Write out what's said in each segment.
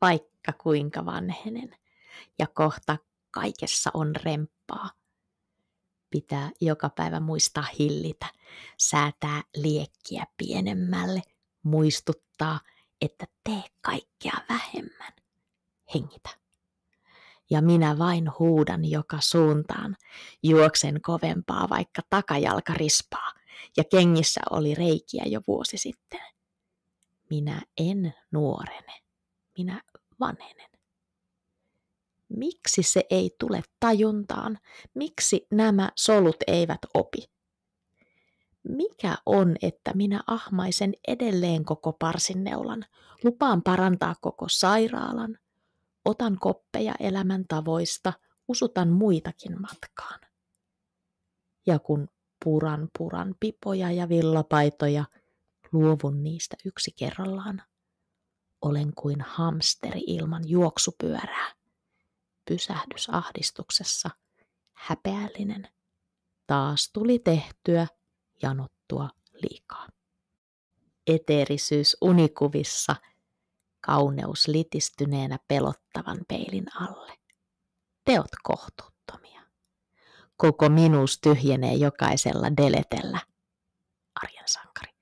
vaikka kuinka vanhenen. Ja kohta kaikessa on remppaa. Pitää joka päivä muistaa hillitä, säätää liekkiä pienemmälle, muistuttaa, että tee kaikkea vähemmän. Hengitä. Ja minä vain huudan joka suuntaan, juoksen kovempaa vaikka takajalka rispaa, ja kengissä oli reikiä jo vuosi sitten. Minä en nuorene, minä vanhenen. Miksi se ei tule tajuntaan? Miksi nämä solut eivät opi? Mikä on, että minä ahmaisen edelleen koko parsinneulan, lupaan parantaa koko sairaalan, otan koppeja elämän tavoista, usutan muitakin matkaan. Ja kun puran puran pipoja ja villapaitoja, luovun niistä yksi kerrallaan. Olen kuin hamsteri ilman juoksupyörää. Pysähdys ahdistuksessa, häpeällinen. Taas tuli tehtyä, janottua liikaa. Eteerisyys unikuvissa, kauneus litistyneenä pelottavan peilin alle. Teot kohtuuttomia. Koko minuus tyhjenee jokaisella deletellä. Arjen sankari.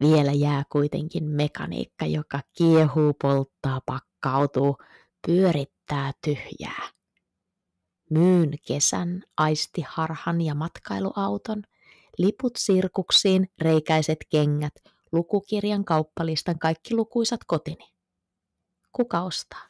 Vielä jää kuitenkin mekaniikka, joka kiehuu, polttaa, pakkautuu, pyörittää tyhjää. Myyn kesän, aistiharhan ja matkailuauton, liput sirkuksiin, reikäiset kengät, lukukirjan kauppalistan kaikki lukuisat kotini. Kuka ostaa?